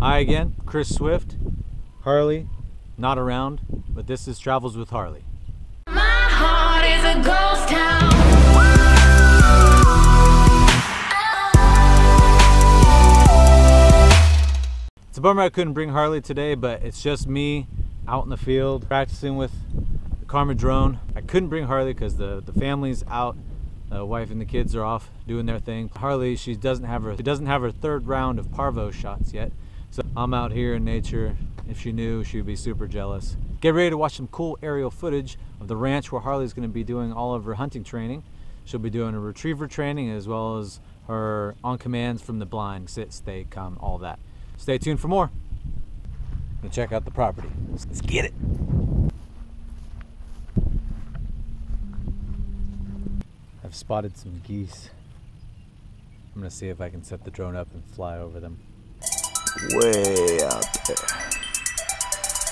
Hi again, Chris Swift. Harley, not around, but this is Travels with Harley. My heart is a ghost town. It's a bummer I couldn't bring Harley today, but it's just me out in the field practicing with the Karma drone. I couldn't bring Harley because the, the family's out. The wife and the kids are off doing their thing. Harley, she doesn't have her she doesn't have her third round of parvo shots yet. So I'm out here in nature. If she knew, she would be super jealous. Get ready to watch some cool aerial footage of the ranch where Harley's going to be doing all of her hunting training. She'll be doing a retriever training as well as her on commands from the blind, sit, stay, come, all that. Stay tuned for more. And check out the property. Let's get it. I've spotted some geese. I'm gonna see if I can set the drone up and fly over them. Way out there.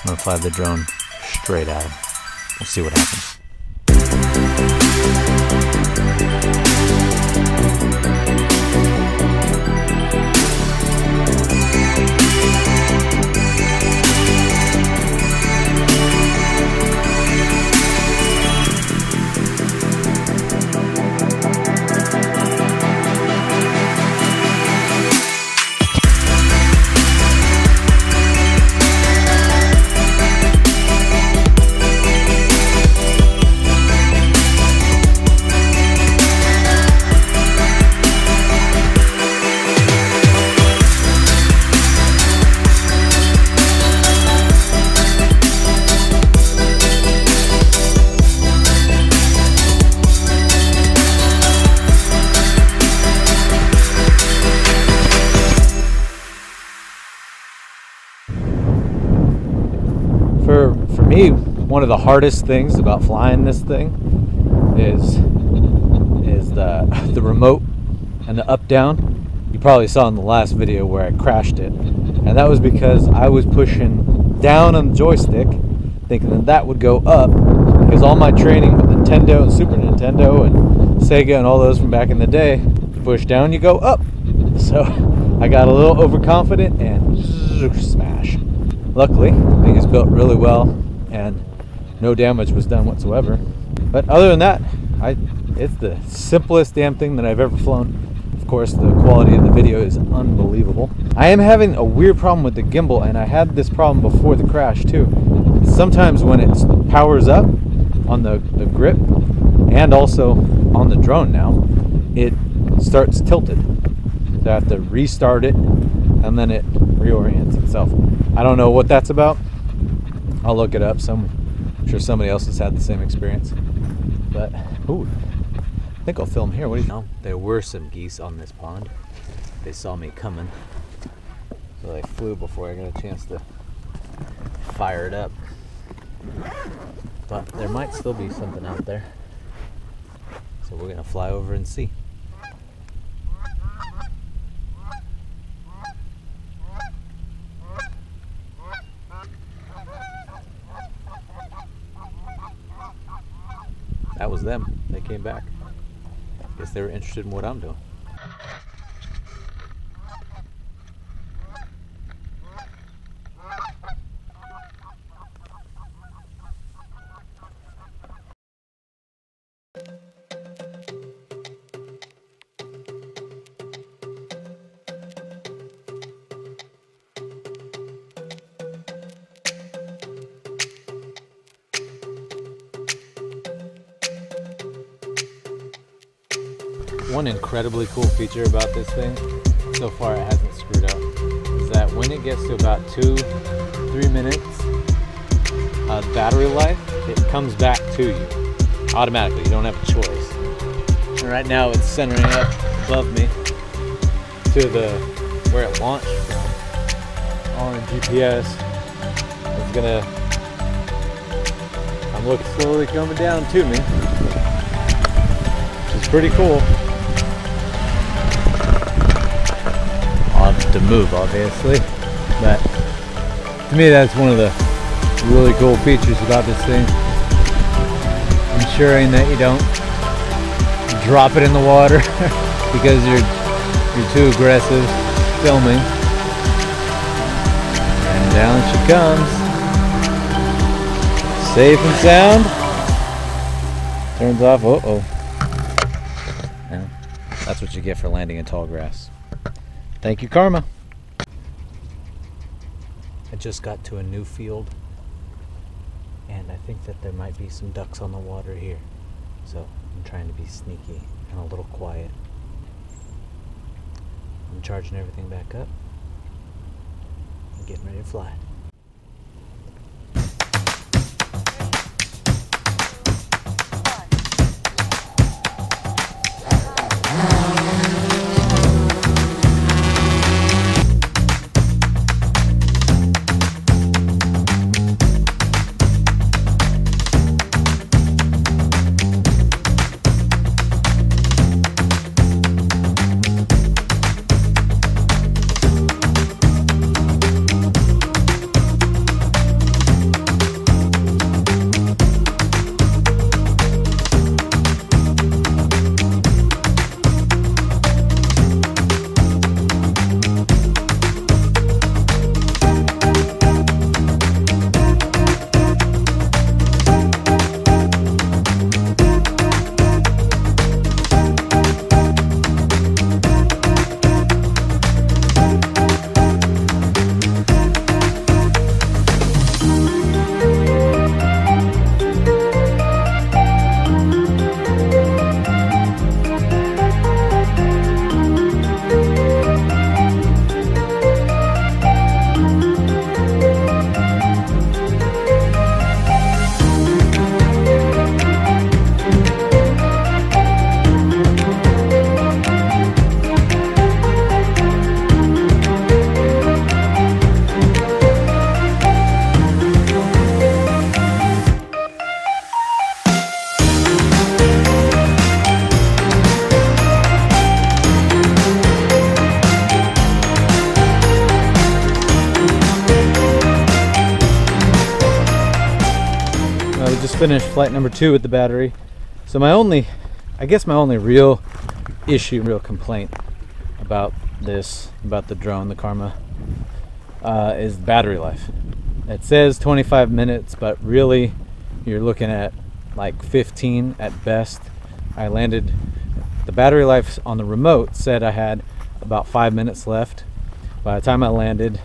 I'm gonna fly the drone straight at him. We'll see what happens. One of the hardest things about flying this thing is is the the remote and the up down. You probably saw in the last video where I crashed it, and that was because I was pushing down on the joystick, thinking that that would go up. Because all my training with Nintendo and Super Nintendo and Sega and all those from back in the day, you push down, you go up. So I got a little overconfident and smash. Luckily, the thing is built really well and no damage was done whatsoever. But other than that, I it's the simplest damn thing that I've ever flown. Of course, the quality of the video is unbelievable. I am having a weird problem with the gimbal and I had this problem before the crash too. Sometimes when it powers up on the, the grip and also on the drone now, it starts tilted. So I have to restart it and then it reorients itself. I don't know what that's about. I'll look it up. Some, I'm sure somebody else has had the same experience. But, ooh, I think I'll film here. What do you know? There were some geese on this pond. They saw me coming. So they flew before I got a chance to fire it up. But there might still be something out there. So we're to fly over and see. That was them. They came back. I Guess they were interested in what I'm doing. One incredibly cool feature about this thing, so far it hasn't screwed up, is that when it gets to about two, three minutes uh, battery life, it comes back to you automatically. You don't have a choice. And right now it's centering up above me to the where it launched from on GPS. It's gonna. I'm looking slowly coming down to me, which is pretty cool. To move, obviously, but to me, that's one of the really cool features about this thing. Ensuring that you don't drop it in the water because you're you're too aggressive filming. And down she comes. Safe and sound. Turns off. Uh oh. Yeah, that's what you get for landing in tall grass. Thank you, Karma. I just got to a new field, and I think that there might be some ducks on the water here. So I'm trying to be sneaky and a little quiet. I'm charging everything back up. I'm getting ready to fly. Finished flight number two with the battery. So my only, I guess my only real issue, real complaint about this, about the drone, the Karma, uh, is battery life. It says 25 minutes, but really you're looking at like 15 at best. I landed, the battery life on the remote said I had about five minutes left. By the time I landed,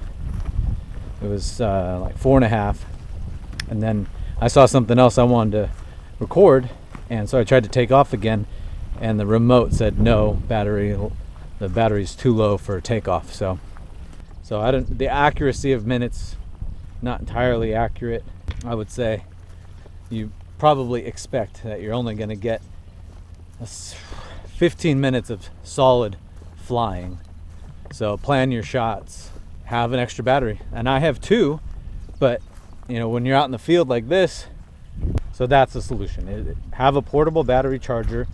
it was uh, like four and a half. And then I saw something else I wanted to record, and so I tried to take off again, and the remote said no battery, the battery's too low for takeoff. So, so I don't. The accuracy of minutes, not entirely accurate. I would say, you probably expect that you're only going to get 15 minutes of solid flying. So plan your shots. Have an extra battery, and I have two, but you know when you're out in the field like this so that's the solution. It- have a portable battery charger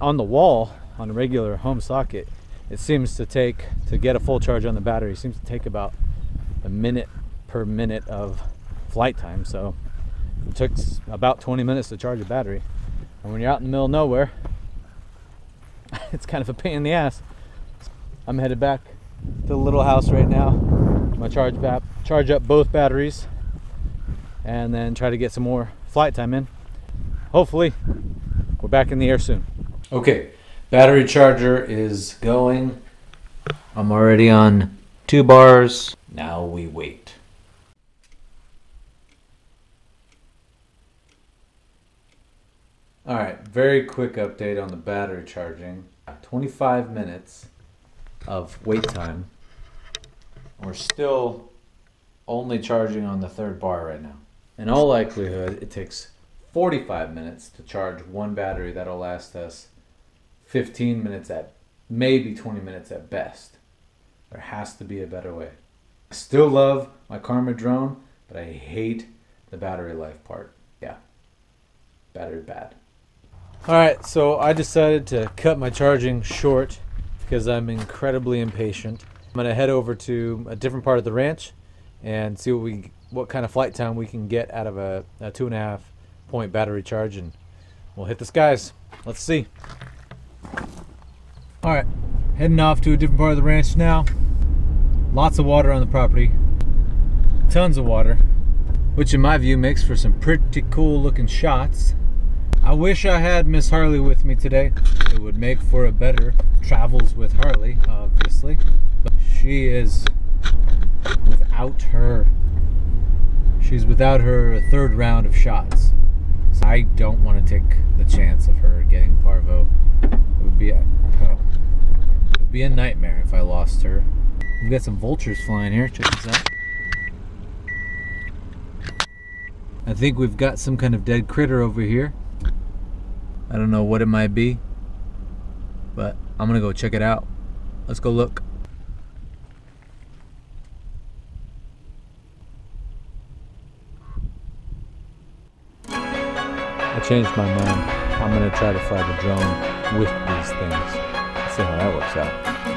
on the wall on a regular home socket. It seems to take to get a full charge on the battery seems to take about a minute per minute of flight time. So it took about 20 minutes to charge a battery. And when you're out in the middle of nowhere it's kind of a pain in the ass. I'm headed back to the little house right now. My charge charge up both batteries and then try to get some more flight time in. Hopefully, we're back in the air soon. Okay, battery charger is going. I'm already on two bars. Now we wait. All right, very quick update on the battery charging. 25 minutes of wait time. We're still only charging on the third bar right now. In all likelihood, it takes 45 minutes to charge one battery that'll last us 15 minutes at maybe 20 minutes at best. There has to be a better way. I still love my Karma drone, but I hate the battery life part. Yeah. Battery bad. All right, so I decided to cut my charging short because I'm incredibly impatient. I'm gonna head over to a different part of the ranch and see what we what kind of flight time we can get out of a, a two and a half point battery charge, and we'll hit the skies. Let's see. All right, heading off to a different part of the ranch now. Lots of water on the property. tons of water, which in my view makes for some pretty cool looking shots. I wish I had Miss Harley with me today. It would make for a better travels with Harley, obviously. But she is without her. She's without her third round of shots. So I don't want to take the chance of her getting parvo. It would be a, oh, it would be a nightmare if I lost her. We've got some vultures flying here. Check this out. I think we've got some kind of dead critter over here. I don't know what it might be, but I'm gonna go check it out. Let's go look. Changed my mind. I'm gonna try to fly the drone with these things. Let's see how that works out.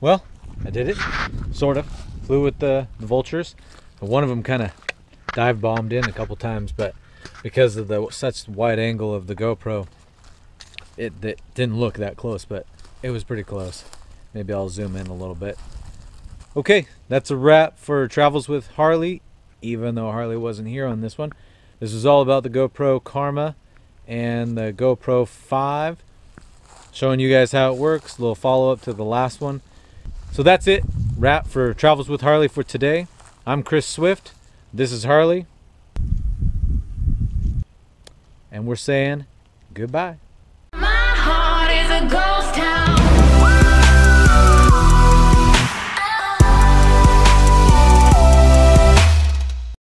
Well, I did it, sort of. Flew with the, the vultures. One of them kind of dive bombed in a couple times, but because of the such wide angle of the GoPro, it, it didn't look that close, but it was pretty close. Maybe I'll zoom in a little bit. Okay, that's a wrap for Travels with Harley, even though Harley wasn't here on this one. This is all about the GoPro Karma and the GoPro 5. Showing you guys how it works, a little follow up to the last one. So that's it. Wrap for Travels with Harley for today. I'm Chris Swift. This is Harley. And we're saying goodbye.